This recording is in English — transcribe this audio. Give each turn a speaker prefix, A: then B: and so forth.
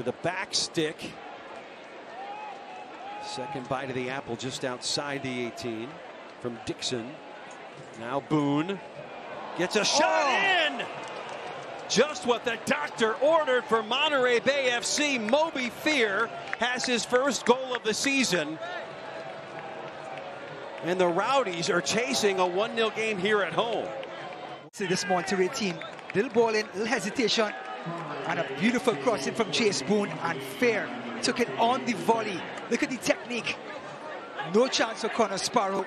A: to the back stick. Second bite of the apple just outside the 18 from Dixon. Now Boone gets a shot
B: Oh.
A: in. Just what the doctor ordered for Monterey Bay FC. Mobi Fehr has his first goal of the season. And the Rowdies are chasing a 1 0 game here at home.
B: See this Monterey team, little ball in, little hesitation, and a beautiful crossing from Chase Boone and Fehr. Took it on the volley. Look at the technique. No chance for Connor Sparrow.